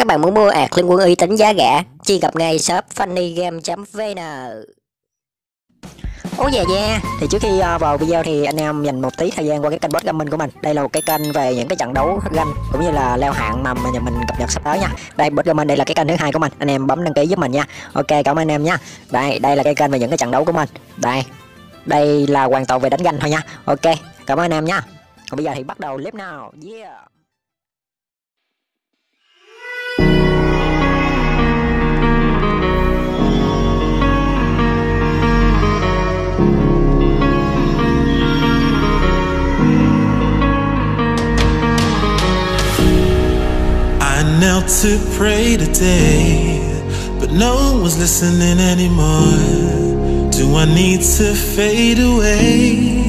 Các bạn muốn mua ạc liên quân uy tín giá rẻ, chi gặp ngay shop funnygame.vn. Ủa dạ yeah, thì trước khi ờ, vào video thì anh em dành một tí thời gian qua cái kênh bot gaming của mình. Đây là một cái kênh về những cái trận đấu ganh cũng như là leo hạng mà nhà mình cập nhật sắp tới nha. Đây bot gaming đây là cái kênh thứ hai của mình. Anh em bấm đăng ký giúp mình nha. Ok, cảm ơn anh em nha. Đây, đây là cái kênh về những cái trận đấu của mình. Đây. Đây là hoàn toàn về đánh ganh thôi nha. Ok, cảm ơn anh em nha. Còn bây giờ thì bắt đầu clip nào. Yeah. To pray today, but no one was listening anymore. Do I need to fade away?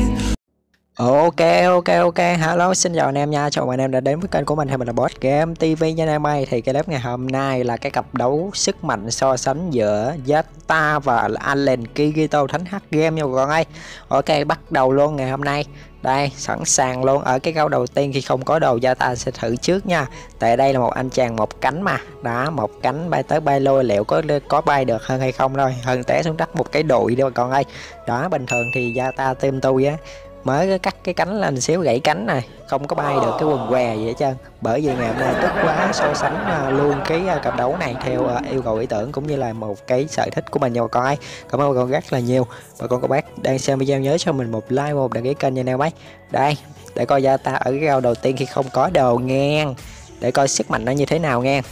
Ok ok ok. Hello, xin chào anh em nha. Chào mừng anh em đã đến với kênh của mình. Thì mình là Boss Game TV nha anh em ơi. Thì cái clip ngày hôm nay là cái cặp đấu sức mạnh so sánh giữa Zeta và Allen Kigito thánh H game nha mọi con ơi. Ok, bắt đầu luôn ngày hôm nay. Đây, sẵn sàng luôn. Ở cái câu đầu tiên, khi không có đồ Zeta sẽ thử trước nha. Tại đây là một anh chàng một cánh mà. Đó, một cánh bay tới bay lôi liệu có có bay được hơn hay không thôi. Hơn té xuống đất một cái đội đi mọi con ơi. Đó, bình thường thì Zeta team tôi á mới cắt cái cánh lên xíu, gãy cánh này. Không có bay được cái quần què gì hết trơn. Bởi vì ngày hôm nay tức quá, so sánh à, luôn cái à, cặp đấu này theo à, yêu cầu ý tưởng cũng như là một cái sở thích của mình. Nha bà con ấy, cảm ơn bà con rất là nhiều. Bà con cô bác đang xem video nhớ cho mình một like, một đăng ký kênh nha nè bác. Đây, để coi gia ta ở cái rau đầu tiên khi không có đồ ngang để coi sức mạnh nó như thế nào ngang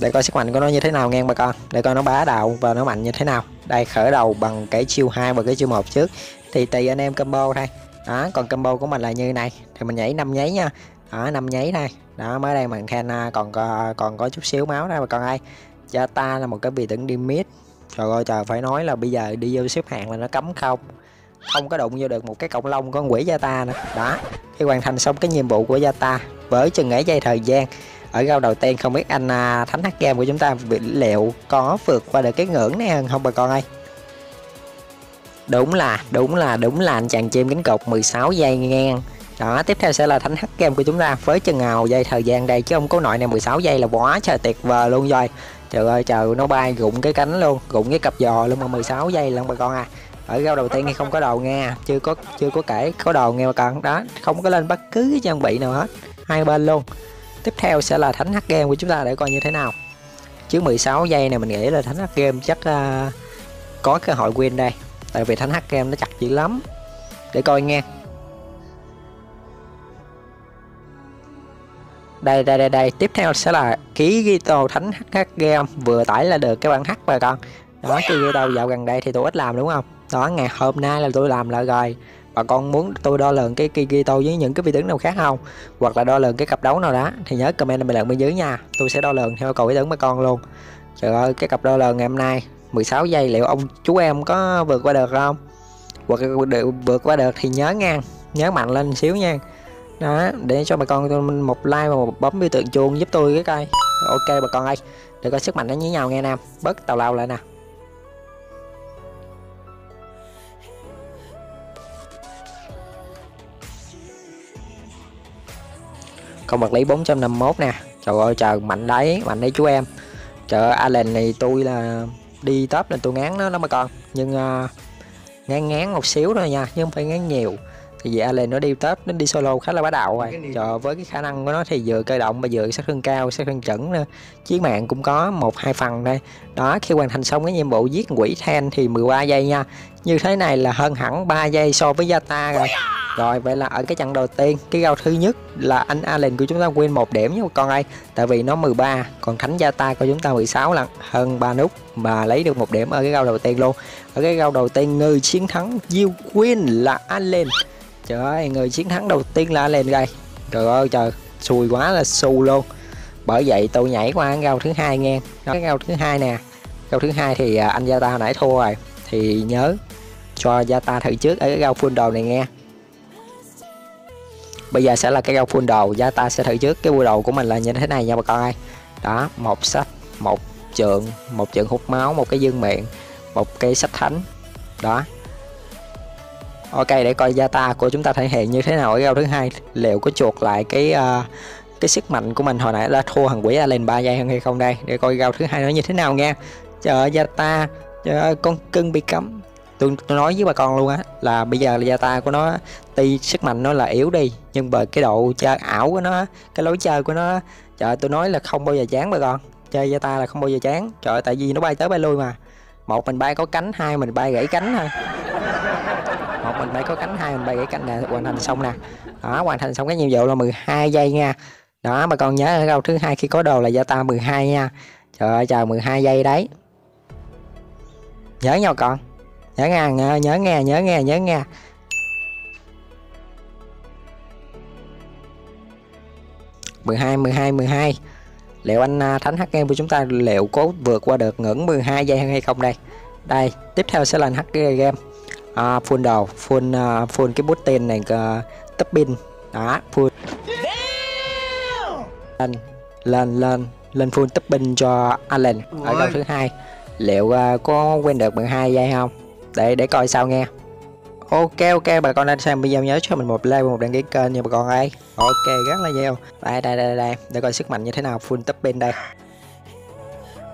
để coi sức mạnh của nó như thế nào ngang bà con. Để coi nó bá đạo và nó mạnh như thế nào đây, khởi đầu bằng cái chiêu 2 và cái chiêu một trước. Thì tùy anh em combo thôi. Đó, còn combo của mình là như này. Thì mình nhảy năm nháy nha. Đó, năm nháy này đó, mới đây mình khen à, còn còn có chút xíu máu đây mà còn ai. cho ta là một cái bị tưởng đi mid. Trời ơi, trời, phải nói là bây giờ đi vô xếp hạng là nó cấm không? Không có đụng vô được một cái cộng lông con quỷ gia ta nữa. Đó, khi hoàn thành xong cái nhiệm vụ của gia ta, với chừng ấy giây thời gian ở rau đầu tiên không biết anh à, thánh hắc game của chúng ta liệu có vượt qua được cái ngưỡng này không bà con ơi? Đúng là đúng là đúng là anh chàng chim cánh cột 16 giây ngang. Đó tiếp theo sẽ là thánh hắc game của chúng ta với chừng nào dây thời gian đây chứ không có nội này 16 giây là quá trời tuyệt vời luôn rồi. Trời ơi trời nó bay rụng cái cánh luôn rụng cái cặp giò luôn mà 16 giây luôn bà con à. Ở rau đầu tiên thì không có đầu nghe chưa có chưa có kể có đầu nghe bà con. Đó không có lên bất cứ cái trang bị nào hết. Hai bên luôn tiếp theo sẽ là thánh hát game của chúng ta để coi như thế nào. Chứ 16 giây này mình nghĩ là thánh hát game chắc uh, có cơ hội win đây. Tại vì thánh hát game nó chặt dữ lắm. Để coi nghe. Đây đây đây đây. Tiếp theo sẽ là ký Gito thánh hát game. Vừa tải là được cái bản hát bà con. Đó cái Gito dạo gần đây thì tôi ít làm đúng không? Đó ngày hôm nay là tôi làm lại rồi bà con muốn tôi đo lường cái Kigito với những cái vi tướng nào khác không? Hoặc là đo lường cái cặp đấu nào đó, thì nhớ comment bình luận bên dưới nha. Tôi sẽ đo lường theo cầu ý tưởng bà con luôn. Trời ơi, cái cặp đo lường ngày hôm nay 16 giây, liệu ông chú em có vượt qua được không? Hoặc vượt qua được thì nhớ ngang nhớ mạnh lên xíu nha. Đó, để cho bà con một like và một bấm biểu tượng chuông giúp tôi cái coi. Ok, bà con ơi, để coi sức mạnh nó như nhau nghe nam bớt tào lao lại nè. Con vật lý 451 nè. Trời ơi trời mạnh đấy mạnh đấy chú em. Ơi Allen này tôi là đi top nên tôi ngán nó đó mà con nhưng uh, ngán ngán một xíu thôi nha chứ không phải ngán nhiều. Thì vì Allen nó đi top nó đi solo khá là bá đạo rồi. Trời với cái khả năng của nó thì vừa cơ động mà vừa sát thương cao sát thương chuẩn nữa. Chiến mạng cũng có một hai phần đây đó khi hoàn thành xong cái nhiệm vụ giết quỷ then thì 13 giây nha. Như thế này là hơn hẳn 3 giây so với Zata rồi rồi, vậy là ở cái trận đầu tiên, cái gao thứ nhất là anh Allen của chúng ta win một điểm nha con ơi. Tại vì nó 13 còn thánh gia ta của chúng ta 16 lần, hơn ba nút mà lấy được một điểm ở cái gao đầu tiên luôn. Ở cái gao đầu tiên, người chiến thắng You win là Allen. Trời ơi, người chiến thắng đầu tiên là Allen đây. trời ơi, trời, xui quá là xù luôn. Bởi vậy tôi nhảy qua cái rau thứ hai nghe. Cái rau thứ hai nè. Rau thứ hai thì à, anh gia ta nãy thua rồi. Thì nhớ cho gia ta thử trước ở cái rau full đồ này nghe bây giờ sẽ là cái gao full đồ. Giá ta sẽ thử trước. Cái bùa đồ của mình là như thế này nha bà con ơi đó một sách một trượng một trượng hút máu một cái dương miệng một cây sách thánh. Đó. Ok để coi gia ta của chúng ta thể hiện như thế nào ở round thứ hai. Liệu có chuột lại cái uh, cái sức mạnh của mình hồi nãy là thua thằng quỷ lên 3 giây hơn hay không đây? Để coi round thứ hai nó như thế nào nha. Chờ data chờ con cưng bị cấm tôi, tôi nói với bà con luôn á là bây giờ là data của nó tuy sức mạnh nó là yếu đi nhưng bởi cái độ chơi ảo của nó cái lối chơi của nó trời tôi nói là không bao giờ chán bà con. Chơi data là không bao giờ chán. Trời tại vì nó bay tới bay lui mà. Một mình bay có cánh hai mình bay gãy cánh thôi. Một mình bay có cánh hai mình bay gãy cánh nè hoàn thành xong nè. Đó hoàn thành xong cái nhiệm vụ là 12 giây nha. Đó bà con nhớ ở đâu thứ hai khi có đồ là data 12 nha. Trời ơi chờ 12 giây đấy. Nhớ nhau con nhớ nghe nhớ, nhớ nghe nhớ nghe nhớ nghe. mười hai mười hai mười hai. Liệu anh à, thánh hack game của chúng ta liệu có vượt qua được ngưỡng 12 giây hay không đây? Đây tiếp theo sẽ là hack game. À, full đầu full uh, full cái bút tên này uh, tấp pin. Đó full. Lên lên lên lên full tấp pin cho Allen ở câu thứ hai. Liệu uh, có quen được 12 giây không để để coi sao nghe. Ok ok, bà con đang xem video nhớ cho mình một like và một đăng ký kênh nha bà con ơi. Ok, rất là nhiều. Đây đây đây đây. Để coi sức mạnh như thế nào, full top bên đây.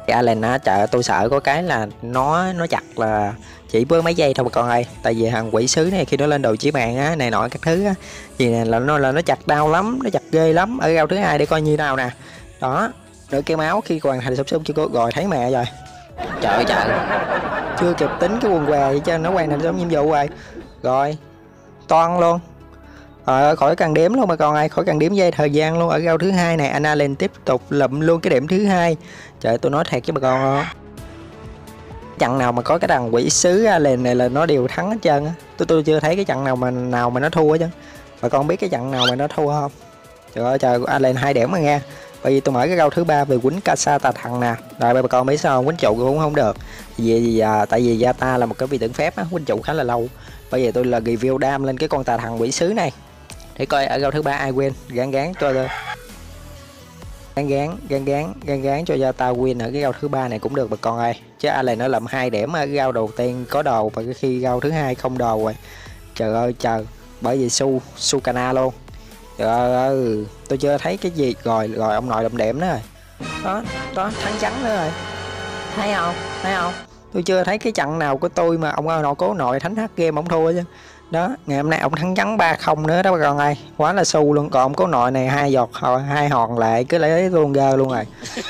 Cái Allen á chợ tôi sợ có cái là nó nó chặt là chỉ với mấy giây thôi bà con ơi. Tại vì thằng quỷ sứ này khi nó lên đầu chỉ bàn á, này nọ các thứ á gì này là nó là nó chặt đau lắm, nó chặt ghê lắm. Ở rau thứ hai để coi như nào nè. Đó, nửa cái máu khi hoàn thành sắp sớm chưa có rồi, thấy mẹ rồi trời ơi trời. Chưa kịp tính cái quần què vậy cho nó quen thành giống nhiệm vụ rồi rồi toan luôn. Ờ, khỏi cần đếm luôn mà còn ai khỏi cần đếm dây thời gian luôn. Ở rau thứ hai này anh Allen tiếp tục lụm luôn cái điểm thứ hai. Trời tôi nói thiệt với bà con không trận nào mà có cái thằng quỷ sứ Allen này là nó đều thắng hết trơn á. Tôi tôi chưa thấy cái trận nào mà nào mà nó thua hết trơn bà con biết cái trận nào mà nó thua không? Trời ơi trời Allen hai điểm mà nghe bởi vì tôi mở cái câu thứ ba về quýnh casa tà thằng nè. Rồi bà con mấy sao quýnh trụ cũng không được. Vì à, tại vì gia ta là một cái vị tưởng phép á quýnh trụ khá là lâu. Bây giờ tôi là review đam lên cái con tà thằng quỷ sứ này. Để coi ở câu thứ ba ai quên gán gán cho tôi. Gán gán gán gán gán gán cho ta win ở cái gao thứ ba này cũng được bà con ơi. Chứ ai lại nó làm hai điểm ở gao đầu tiên có đồ và cái khi gao thứ hai không đồ rồi. Trời ơi trời. Bởi vì su su cana luôn trời ơi tôi chưa thấy cái gì rồi rồi ông nội đậm điểm đó rồi. Đó đó thắng trắng nữa rồi. Thấy không? Thấy không? Tôi chưa thấy cái trận nào của tôi mà ông nội cố nội thánh hát game ông thua chứ. Đó ngày hôm nay ông thắng trắng ba không nữa đó bà con ơi. Quá là su luôn. Còn ông cố nội này hai giọt hai hòn lại cứ lấy luôn gơ luôn rồi.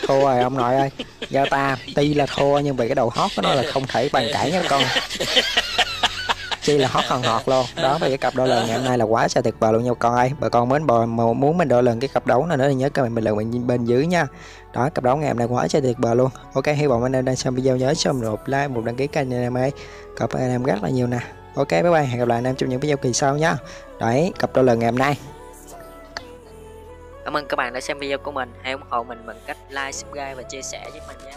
Thua rồi ông nội ơi. Giao ta tuy là thua nhưng vì cái đầu hót của nó là không thể bàn cãi nha con chi là hot hòn hot luôn. Đó và cái cặp đôi lần ngày hôm nay là quá xa tuyệt vời luôn nhau con ơi. Bà con mến bò muốn mình đôi lần cái cặp đấu này nữa thì nhớ comment bình luận bên, bên dưới nha. Đó cặp đấu ngày hôm nay quá xa tuyệt vời luôn. Ok hy vọng anh em đang xem video nhớ cho mình một like một đăng ký kênh anh em ấy cảm ơn anh em rất là nhiều nè. Ok bye bye. Hẹn gặp lại anh em trong những video kỳ sau nhá đấy cặp đôi lần ngày hôm nay. Cảm ơn các bạn đã xem video của mình. Hãy ủng hộ mình bằng cách like, subscribe và chia sẻ với mình nha.